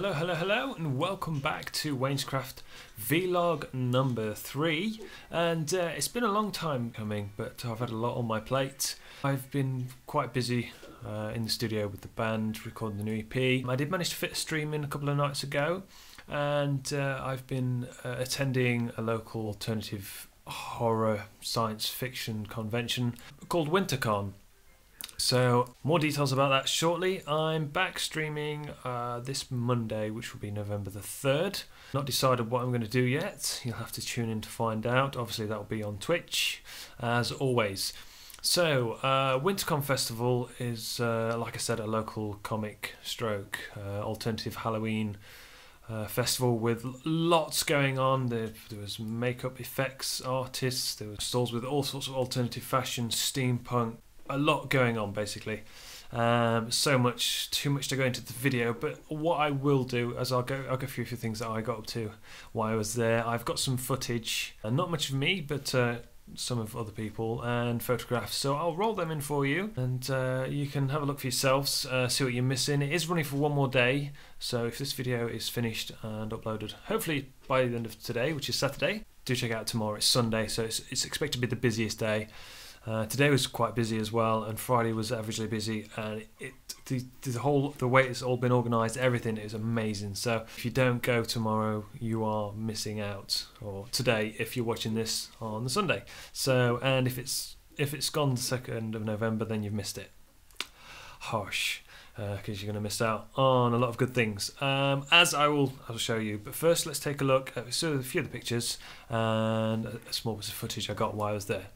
Hello, hello, hello, and welcome back to Waynescraft vlog number three. And uh, it's been a long time coming, but I've had a lot on my plate. I've been quite busy uh, in the studio with the band, recording the new EP. I did manage to fit a stream in a couple of nights ago, and uh, I've been uh, attending a local alternative horror science fiction convention called Wyntercon. So, more details about that shortly. I'm back streaming uh, this Monday, which will be November the 3rd. Not decided what I'm going to do yet. You'll have to tune in to find out. Obviously, that will be on Twitch, as always. So, uh, Wyntercon Festival is, uh, like I said, a local comic stroke, uh, alternative Halloween uh, festival with lots going on. There, there was makeup effects artists, there were stalls with all sorts of alternative fashion, steampunk, a lot going on basically. Um, so much, too much to go into the video. But what I will do, as I'll go, I'll go through a few things that I got up to while I was there. I've got some footage, and not much of me, but uh, some of other people and photographs. So I'll roll them in for you, and uh, you can have a look for yourselves, uh, see what you're missing. It is running for one more day, so if this video is finished and uploaded, hopefully by the end of today, which is Saturday, do check out tomorrow. It's Sunday, so it's, it's expected to be the busiest day. Uh, today was quite busy as well, and Friday was averagely busy. And it the, the whole the way it's all been organised, everything is amazing. So if you don't go tomorrow, you are missing out. Or today, if you're watching this on the Sunday. So and if it's if it's gone the second of November, then you've missed it. Harsh. Because uh, you're going to miss out on a lot of good things, um, as I will I'll show you. But first, let's take a look at a few of the pictures and a small bit of footage I got while I was there.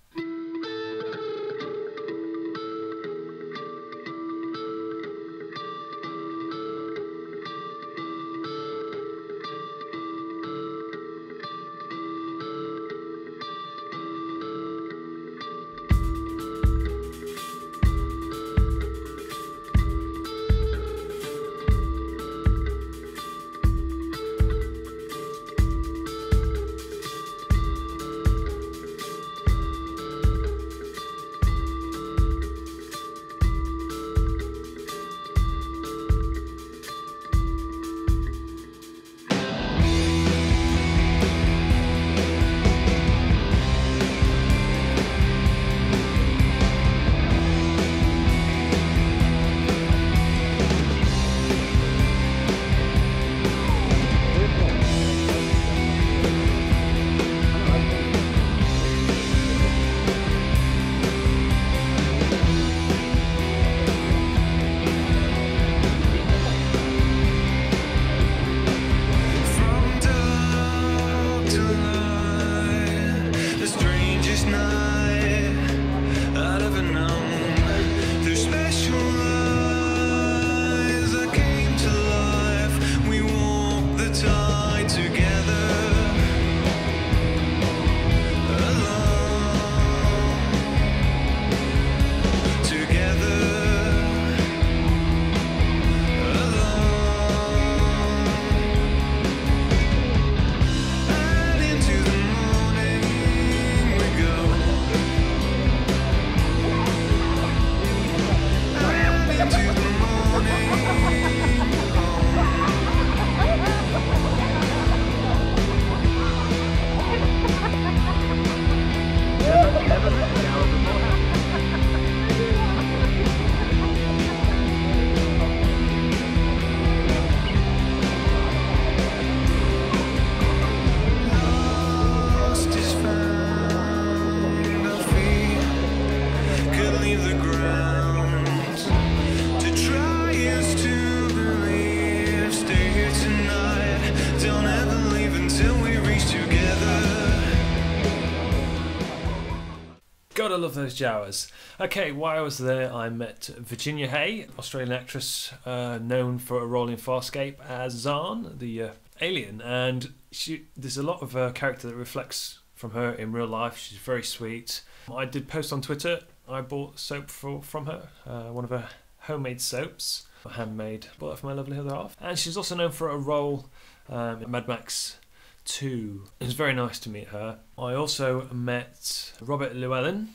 Gotta love those Jawas. Okay, while I was there, I met Virginia Hey, Australian actress uh, known for a role in Farscape as Zhaan, the uh, alien. And she, there's a lot of character that reflects from her in real life. She's very sweet. I did post on Twitter. I bought soap for, from her, uh, one of her homemade soaps, handmade. Bought it for my lovely other half. And she's also known for a role um, in Mad Max 2. It was very nice to meet her. I also met Robert Llewellyn,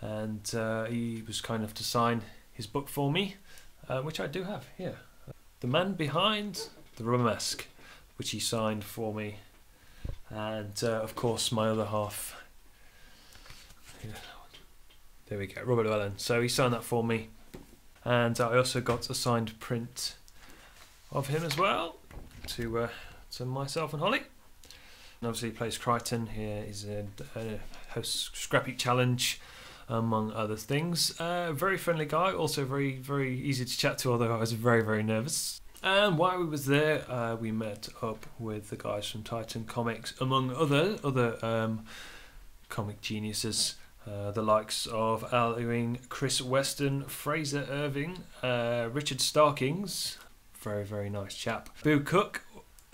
and uh, he was kind enough to sign his book for me, uh, which I do have here. The man behind the rubber mask, which he signed for me, and uh, of course my other half. There we go, Robert Llewellyn. So he signed that for me, and I also got a signed print of him as well to uh, to myself and Holly. And obviously, he plays Kryten. Here a, a host Scrapheap Challenge, among other things. Uh, very friendly guy, also very very easy to chat to. Although I was very very nervous. And while we was there, uh, we met up with the guys from Titan Comics, among other other um, comic geniuses. Uh, the likes of Al Ewing, Chris Weston, Frazer Irving, uh, Richard Starkings, very very nice chap. Boo Cook,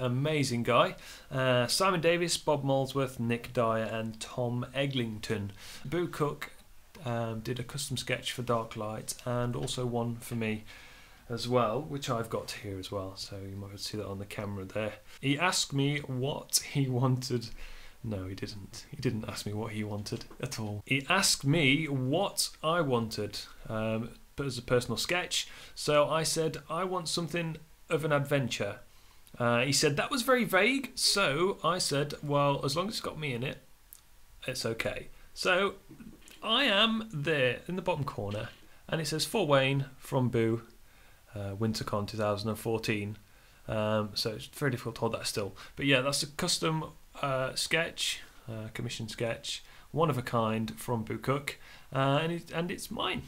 amazing guy. Uh, Simon Davis, Bob Molesworth, Nick Dyer, and Tom Eglinton. Boo Cook um, did a custom sketch for Dark Light and also one for me as well, which I've got here as well. So you might see that on the camera there. He asked me what he wanted. No, he didn't. He didn't ask me what he wanted at all. He asked me what I wanted, um, as a personal sketch. So I said I want something of an adventure. Uh, he said that was very vague. So I said, well, as long as it's got me in it, it's okay. So I am there in the bottom corner, and it says for Wayne from Boo, uh, Wyntercon 2014. Um, so it's very difficult to hold that still. But yeah, that's a custom uh, sketch, uh, commission sketch, one of a kind from Boo Cook, uh, and, it, and it's mine.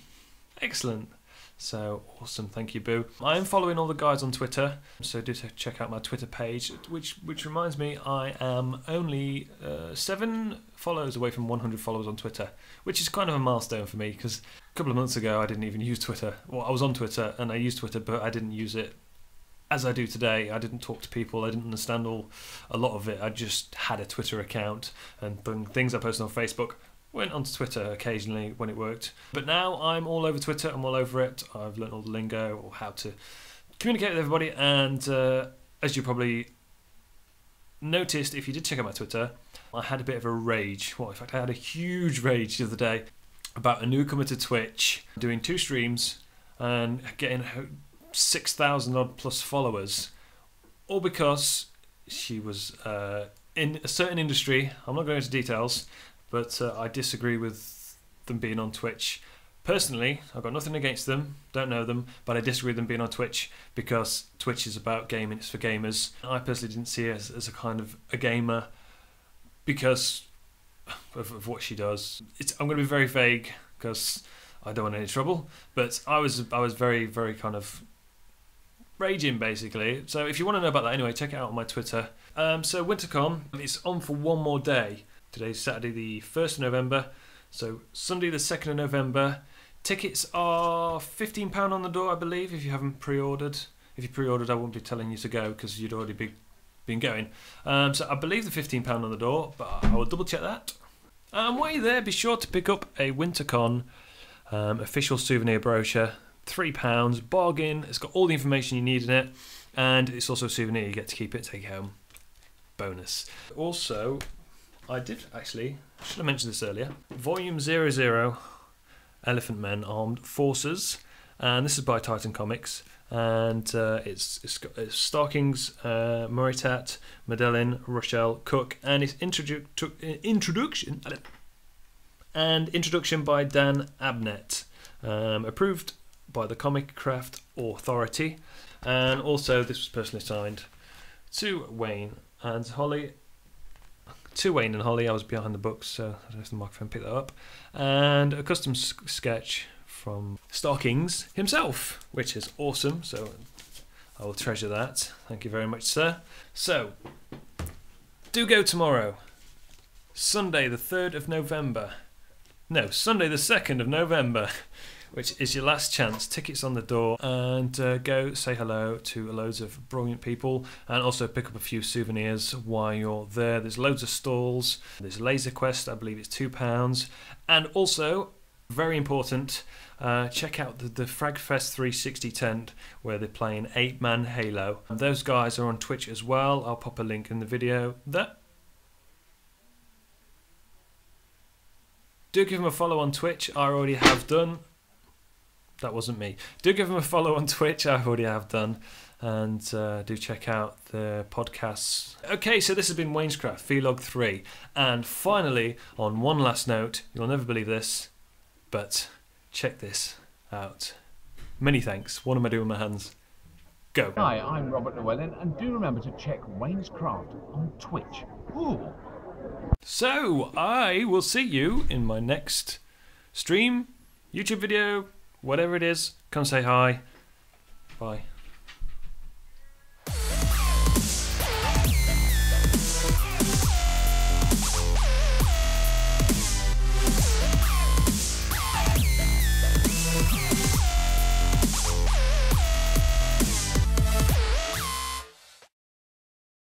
Excellent. So awesome, thank you, Boo. I am following all the guys on Twitter, so do check out my Twitter page. Which which reminds me, I am only uh, seven followers away from 100 followers on Twitter, which is kind of a milestone for me because a couple of months ago I didn't even use Twitter. Well, I was on Twitter and I used Twitter, but I didn't use it as I do today. I didn't talk to people. I didn't understand all a lot of it. I just had a Twitter account and things I posted on Facebook Went onto Twitter occasionally when it worked. But now I'm all over Twitter. I'm all over it. I've learned all the lingo or how to communicate with everybody. And uh, as you probably noticed, if you did check out my Twitter, I had a bit of a rage. Well, in fact, I had a huge rage the other day about a newcomer to Twitch doing two streams and getting 6,000 odd plus followers, all because she was uh, in a certain industry. I'm not going into details, but uh, I disagree with them being on Twitch. Personally, I've got nothing against them, don't know them, but I disagree with them being on Twitch because Twitch is about gaming, it's for gamers. I personally didn't see her as, as a kind of a gamer because of, of what she does. It's, I'm going to be very vague because I don't want any trouble, but I was I was very very kind of raging basically. So if you want to know about that anyway, check it out on my Twitter. Um, so Wyntercon, it's on for one more day. Today's Saturday, the 1st of November. So, Sunday, the 2nd of November. Tickets are £15 on the door, I believe, if you haven't pre ordered. If you pre ordered, I won't be telling you to go because you'd already be, been going. Um, so, I believe the £15 on the door, but I will double check that. And while you're there, be sure to pick up a Wyntercon um, official souvenir brochure. £3, bargain. It's got all the information you need in it, and it's also a souvenir. You get to keep it, take it home. Bonus. Also, I did actually. Should have mentioned this earlier. Volume 00 Elephantmen Armed Forces. And this is by Titan Comics. And uh, it's, it's got it's Starkings, uh, Moritat, Medellin, Rochelle, Cook, and it's introdu- uh, introduction and introduction by Dan Abnett, um, approved by the Comic Craft Authority, and also this was personally signed to Wayne and Holly to Wayne and Holly. I was behind the books, so I if the microphone picked that up. And a custom sketch from Starkings himself, which is awesome. So I will treasure that. Thank you very much, sir. So, do go tomorrow. Sunday, the 3rd of November. No, Sunday, the 2nd of November. Which is your last chance. Tickets on the door, and uh, go say hello to loads of brilliant people, and also pick up a few souvenirs while you're there. There's loads of stalls. There's Laser Quest, I believe it's two pounds, and also very important. Uh, check out the, the Fragfest 360 tent where they're playing 8 Man Halo. And those guys are on Twitch as well. I'll pop a link in the video there. Do give them a follow on Twitch. I already have done that wasn't me. Do give him a follow on Twitch. I already have done. and uh, do check out the podcasts. Okay, so this has been Waynescraft Vlog 3. And finally, on one last note, you'll never believe this, but check this out. Many thanks. What am I doing with my hands? Go. Hi, I'm Robert Llewellyn, and do remember to check Waynescraft on Twitch. Ooh. So, I will see you in my next stream, YouTube video, whatever it is. Come say hi. Bye.